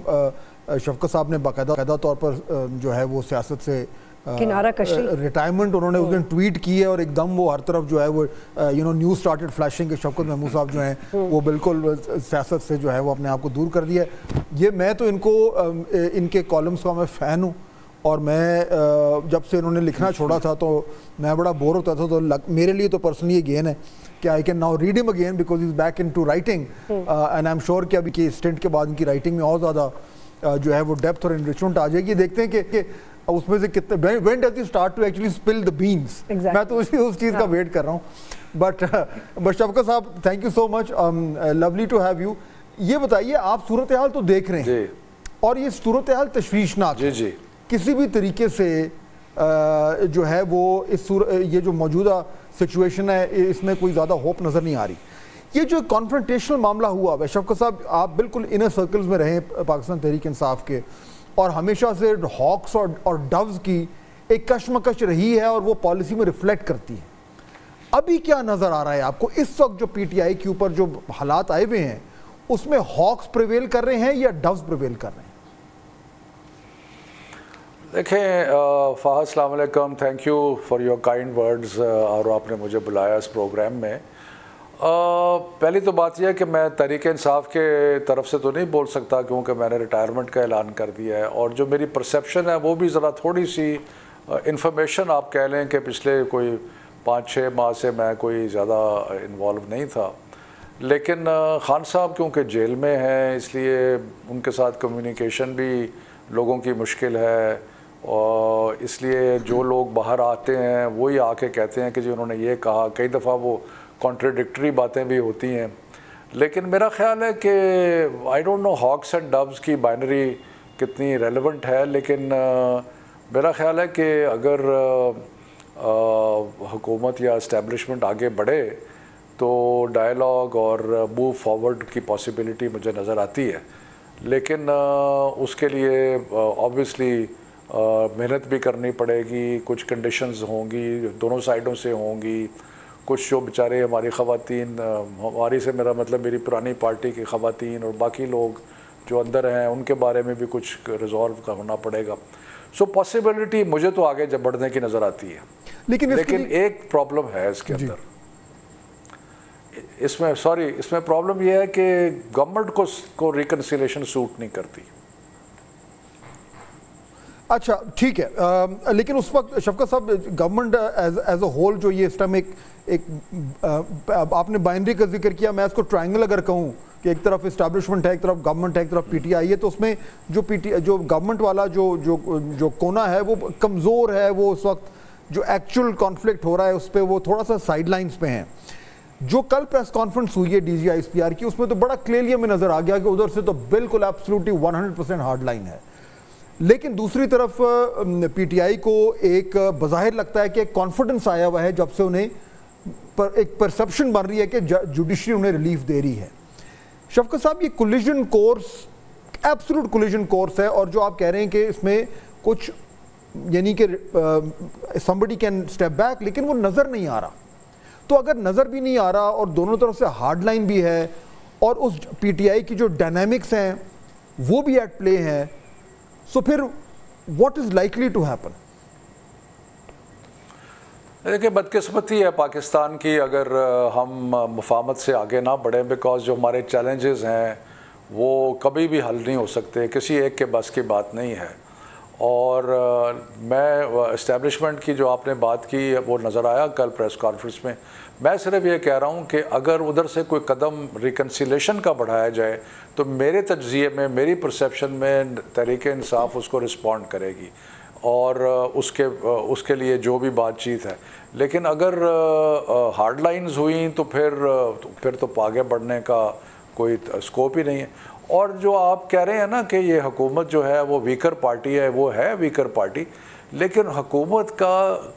शफकत साहब ने बाकायदा तौर पर जो है वो सियासत से किनारा कशी। रिटायरमेंट उन्होंने उस दिन ट्वीट की है और एकदम वो हर तरफ़ जो है वो you know news started flashing के शफकत महमूद साहब जो हैं हम्म। वो बिल्कुल सियासत से जो है वो अपने आप को दूर कर दिया ये मैं तो इनको इनके कॉलम्स का मैं फ़ैन हूँ। और मैं जब से इन्होंने लिखना छोड़ा था तो मैं बड़ा बोर होता था तो लग, मेरे लिए तो पर्सनली ये गेन है कि I can now read him again because is back in to writing and I am sure कि अभी के स्टेंट के बाद इनकी राइटिंग में और ज़्यादा जो है वो डेप्थ और इनरिचमेंट आ जाएगी। देखते हैं कि उसमें से कितने when does you start to actually spill the beans मैं तो उसी उस चीज़ का वेट हाँ। कर रहा हूँ। बट बट शफका साहब thank you so much lovely to have you ये बताइए आप सूरत हाल तो देख रहे हैं और ये सूरत हाल तशवीशनाक जी जी। किसी भी तरीके से जो है वो इस ये जो मौजूदा सिचुएशन है इसमें कोई ज़्यादा होप नज़र नहीं आ रही। ये जो कॉन्फ्रेंटेशनल मामला हुआ है शफका साहब आप बिल्कुल इनर सर्कल्स में रहे पाकिस्तान तहरीक इंसाफ के और हमेशा से हॉक्स और, और डव्स की एक कशमकश रही है और वो पॉलिसी में रिफ्लेक्ट करती है। अभी क्या नज़र आ रहा है आपको? इस वक्त जो पीटीआई के ऊपर जो हालात आए हुए हैं उसमें हॉक्स प्रिवेल कर रहे हैं या डव्स प्रिवेल कर रहे हैं? देखें फ़ाहद सलामकुम thank you for your kind words और आपने मुझे बुलाया इस प्रोग्राम में। आ, पहली तो बात यह है कि मैं तरीके इंसाफ के तरफ़ से तो नहीं बोल सकता क्योंकि मैंने रिटायरमेंट का ऐलान कर दिया है। और जो मेरी परसेप्शन है वो भी ज़रा थोड़ी सी इंफॉर्मेशन आप कह लें कि पिछले कोई पाँच छः माह से मैं कोई ज़्यादा इन्वॉल्व नहीं था। लेकिन खान साहब क्योंकि जेल में हैं इसलिए उनके साथ कम्युनिकेशन भी लोगों की मुश्किल है इसलिए जो लोग बाहर आते हैं वही आके कहते हैं कि जी उन्होंने ये कहा। कई दफ़ा वो कॉन्ट्रडिक्टरी बातें भी होती हैं। लेकिन मेरा ख्याल है कि I don't know hawks and doves की बाइनरी कितनी रेलेवेंट है लेकिन आ, मेरा ख्याल है कि अगर हुकूमत या इस्टेब्लिशमेंट आगे बढ़े तो डायलॉग और मूव फॉरवर्ड की पॉसिबिलिटी मुझे नज़र आती है। लेकिन आ, उसके लिए ऑब्वियसली मेहनत भी करनी पड़ेगी कुछ कंडीशंस होंगी दोनों साइडों से होंगी। कुछ जो बेचारे हमारी ख़वातीन हमारी से मेरा मतलब मेरी पुरानी पार्टी की ख़वातीन और बाकी लोग जो अंदर हैं उनके बारे में भी कुछ रिजॉल्व करना पड़ेगा। सो so, पॉसिबिलिटी मुझे तो आगे जब बढ़ने की नज़र आती है। लेकिन लेकिन एक प्रॉब्लम है इसके अंदर। इसमें सॉरी इसमें प्रॉब्लम यह है कि गवर्नमेंट को को रिकनसिलेशन सूट नहीं करती। अच्छा ठीक है। आ, लेकिन उस वक्त शफकत साहब गवर्नमेंट एज अ होल जो ये इस टाइम एक एक आ, आपने बाइंड्री का ज़िक्र किया मैं इसको ट्रायंगल अगर कहूँ कि एक तरफ़ इस्टेब्लिशमेंट है एक तरफ़ गवर्नमेंट है एक तरफ़ पीटीआई है तो उसमें जो पीटी जो गवर्नमेंट वाला जो जो जो कोना है वो कमज़ोर है वो उस वक्त जो एक्चुअल कॉन्फ्लिक्ट हो रहा है उस पर वो थोड़ा सा साइड लाइन्स पे हैं। जो कल प्रेस कॉन्फ्रेंस हुई है D G I P R की उसमें तो बड़ा क्लियरली हमें नज़र आ गया कि उधर से तो बिल्कुल एब्सोल्युटली 100 परसेंट हार्ड लाइन है। लेकिन दूसरी तरफ़ पीटीआई को एक बाहिर लगता है कि एक कॉन्फिडेंस आया हुआ है जब से उन्हें पर, एक परसेप्शन बन रही है कि जुडिशरी उन्हें रिलीफ दे रही है। शफकत साहब, ये collision course absolute collision course है और जो आप कह रहे हैं कि इसमें कुछ, यानी कि समबडी कैन स्टेप बैक लेकिन वो नज़र नहीं आ रहा। तो अगर नज़र भी नहीं आ रहा और दोनों तरफ़ से हार्ड लाइन भी है और उस पीटीआई की जो डायनेमिक्स हैं, वो भी एट प्ले हैं सो फिर what is likely to happen देखिए, बदकिस्मती है पाकिस्तान की, अगर हम मुफामत से आगे ना बढ़ें बिकॉज़ जो हमारे चैलेंजेस हैं, वो कभी भी हल नहीं हो सकते, किसी एक के बस की बात नहीं है। और मैं इस्टेब्लिशमेंट की जो आपने बात की, वो नज़र आया कल प्रेस कॉन्फ्रेंस में। मैं सिर्फ़ ये कह रहा हूँ कि अगर उधर से कोई कदम रिकन्सिलेशन का बढ़ाया जाए तो मेरे तजिए में, मेरी परसेप्शन में तरीके इंसाफ उसको रिस्पॉन्ड करेगी। और उसके उसके लिए जो भी बातचीत है। लेकिन अगर हार्ड लाइन्स हुई तो फिर तो फिर तो आगे बढ़ने का कोई स्कोप ही नहीं है। और जो आप कह रहे हैं ना कि ये हुकूमत जो है वो वीकर पार्टी है वो है वीकर पार्टी लेकिन हुकूमत का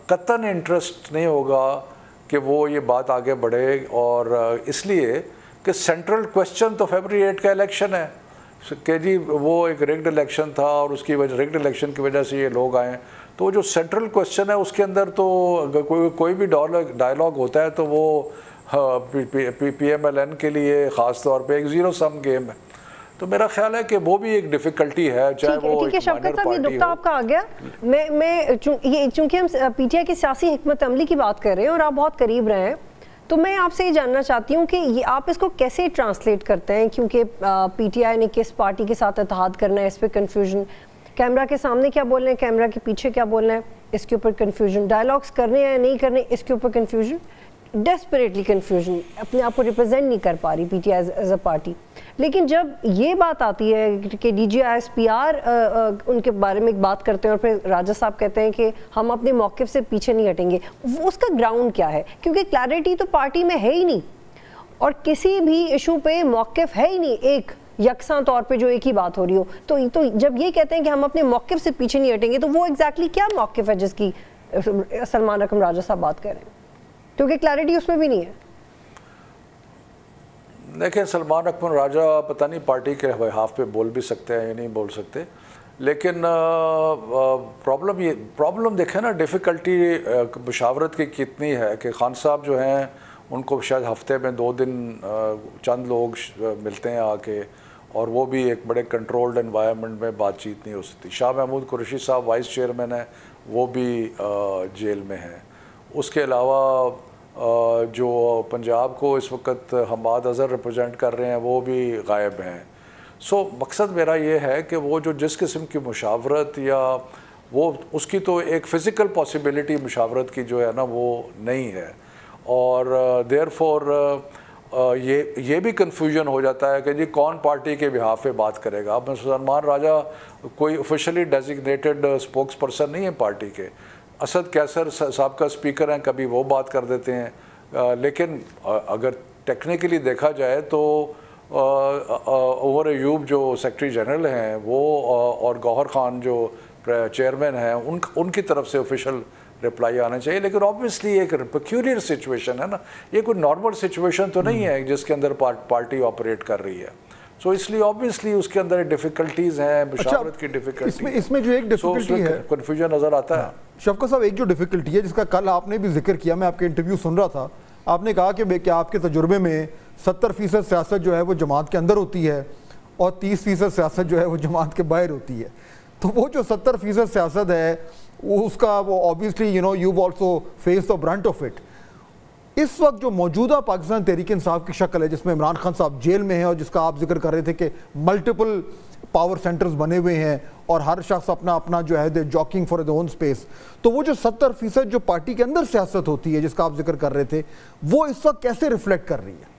कतन इंटरेस्ट नहीं होगा कि वो ये बात आगे बढ़े और इसलिए कि सेंट्रल क्वेश्चन तो फेबरी एट का इलेक्शन है। कि जी वो एक रिग्ड इलेक्शन था और उसकी वजह रिग्ड इलेक्शन की वजह से ये लोग आए तो जो सेंट्रल क्वेश्चन है उसके अंदर तो कोई कोई भी डायलॉग होता है तो वो P, P, P, P M L N के लिए ख़ास तौर पे एक ज़ीरो सम गेम है। तो मेरा ख्याल है कि वो भी एक डिफिकल्टी है चाहे वो ठीक है शफकत साहब ये नुकता आपका आ गया। मैं मैं ये चूँकि हम पीटीआई की सियासी हमत अमली की बात कर रहे हैं और आप बहुत करीब रहे हैं तो मैं आपसे ये जानना चाहती हूँ कि ये आप इसको कैसे ट्रांसलेट करते हैं? क्योंकि पीटीआई ने किस पार्टी के साथ इतिहाद करना है? इस पर कन्फ्यूज़न कैमरा के सामने क्या बोल रहे हैं? कैमरा के पीछे क्या बोलना है? इसके ऊपर कन्फ्यूज़न डायलॉग्स करने हैं नहीं करने इसके ऊपर कन्फ्यूज़न डेस्परेटली कन्फ्यूज़न अपने आप को रिप्रेजेंट नहीं कर पा रही पीटीआई एज अ पार्टी लेकिन जब ये बात आती है कि D G I S P R उनके बारे में बात करते हैं और फिर राजा साहब कहते हैं कि हम अपने मौक़ से पीछे नहीं हटेंगे उसका ग्राउंड क्या है? क्योंकि क्लैरिटी तो पार्टी में है ही नहीं। और किसी भी इशू पे मौक़ है ही नहीं, एक यकसा तौर पे जो एक ही बात हो रही हो। तो तो जब ये कहते हैं कि हम अपने मौक़ से पीछे नहीं हटेंगे तो वो एग्जैक्टली exactly क्या मौक़ है जिसकी सलमान रकम राजा साहब बात कर रहे हैं? क्योंकि क्लैरिटी उसमें भी नहीं है। देखिए, सलमान अकबर राजा पता नहीं पार्टी के हाफ़ पे बोल भी सकते हैं या नहीं बोल सकते। लेकिन प्रॉब्लम ये प्रॉब्लम देखें ना डिफ़िकल्टी मुशावरत की कितनी है कि खान साहब जो हैं, उनको शायद हफ़्ते में दो दिन चंद लोग मिलते हैं आके, और वो भी एक बड़े कंट्रोल्ड इन्वायरमेंट में बातचीत नहीं हो सकती। शाह महमूद कुरशी साहब वाइस चेयरमैन हैं, वो भी जेल में हैं। उसके अलावा जो पंजाब को इस वक्त हमाद अज़हर रिप्रेजेंट कर रहे हैं, वो भी गायब हैं। सो मकसद मेरा ये है कि वो जो जिस किस्म की मुशावरत या वो, उसकी तो एक फ़िज़िकल पॉसिबिलिटी मुशावरत की जो है ना, वो नहीं है। और देयर फॉर ये ये भी कन्फ्यूज़न हो जाता है कि जी कौन पार्टी के बिहाफ पे बात करेगा। अब सलमान राजा कोई ऑफिशियली डेजिग्नेटेड स्पोक्स पर्सन नहीं है पार्टी के। असद कैसर साहब का स्पीकर हैं कभी वो बात कर देते हैं। आ, लेकिन अगर टेक्निकली देखा जाए तो ओवर अयूब जो सेक्रेटरी जनरल हैं वो आ, और गौहर खान जो चेयरमैन हैं उन उनकी तरफ़ से ऑफिशियल रिप्लाई आना चाहिए। लेकिन ऑब्वियसली एक पक्यूलियर सिचुएशन है ना। ये कोई नॉर्मल सिचुएशन तो नहीं है जिसके अंदर पार्ट, पार्टी ऑपरेट कर रही है। सो so, इसलिए ऑब्वियसली उसके अंदर डिफिकल्टीज हैं मुशावरत अच्छा, की डिफिकल्टी इसमें इसमें जो एक डिफिकल्टी so, है कन्फ्यूज़न नज़र आता है। हाँ। शफका साहब एक जो डिफिकल्टी है जिसका कल आपने भी ज़िक्र किया मैं आपके इंटरव्यू सुन रहा था। आपने कहा कि क्या आपके तजुर्बे में सत्तर फ़ीसद सियासत जो है वो जमात के अंदर होती है और तीस फ़ीसद सियासत जो है वो जमात के बाहर होती है। तो वो जो सत्तर फ़ीसद सियासत है वो उसका वो obviously you know you also face the brunt of it इस वक्त जो मौजूदा पाकिस्तान तहरीक इंसाफ की शक्ल है, जिसमें इमरान खान साहब जेल में हैं और जिसका आप ज़िक्र कर रहे थे कि मल्टीपल पावर सेंटर्स बने हुए हैं और हर शख्स अपना अपना जो है jockeying for the own space तो वो जो सत्तर फ़ीसद जो पार्टी के अंदर सियासत होती है, जिसका आप ज़िक्र कर रहे थे, वो इस वक्त कैसे रिफ्लेक्ट कर रही है?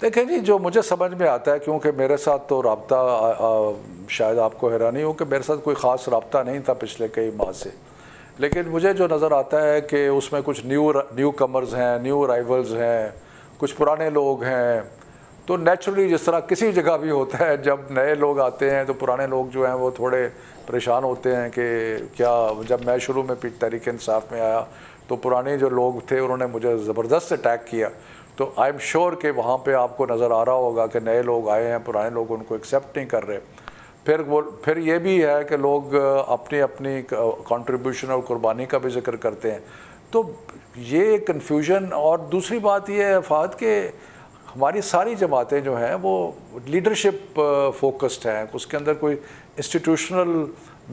देखें जी, जो मुझे समझ में आता है, क्योंकि मेरे साथ तो रबता शायद आपको हैरानी हो कि मेरे साथ कोई ख़ास रबता नहीं था पिछले कई माह से। लेकिन मुझे जो नज़र आता है कि उसमें कुछ न्यू न्यू कमर्स हैं न्यू अराइवल्स हैं, कुछ पुराने लोग हैं तो नेचुरली जिस तरह किसी जगह भी होता है, जब नए लोग आते हैं तो पुराने लोग जो हैं वो थोड़े परेशान होते हैं कि क्या जब मैं शुरू में तहरीक इंसाफ में आया तो पुराने जो लोग थे, उन्होंने मुझे ज़बरदस्त अटैक किया। तो आई एम श्योर कि वहाँ पे आपको नज़र आ रहा होगा कि नए लोग आए हैं, पुराने लोग उनको एक्सेप्ट नहीं कर रहे। फिर वो फिर ये भी है कि लोग अपनी अपनी कंट्रीब्यूशन और कुर्बानी का भी ज़िक्र करते हैं। तो ये कन्फ्यूज़न और दूसरी बात ये है फात कि हमारी सारी जमातें जो हैं वो लीडरशिप फोकस्ड हैं। उसके अंदर कोई इंस्टीट्यूशनल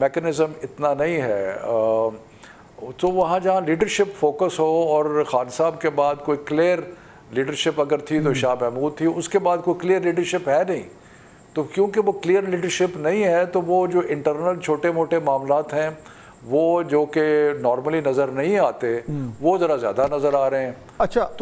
मेकनिज़म इतना नहीं है। तो वहाँ जहाँ लीडरशिप फोकस हो और खान साहब के बाद कोई क्लियर लीडरशिप अगर थी तो शाह महमूद थी उसके बाद कोई क्लियर लीडरशिप है नहीं। तो क्योंकि वो क्लियर लीडरशिप नहीं है तो वो जो इंटरनल छोटे मोटे मामला हैं वो जो कि नॉर्मली नज़र नहीं आते वो ज़रा ज़्यादा नज़र आ रहे हैं। अच्छा तो